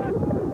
I'm sorry.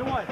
Good one.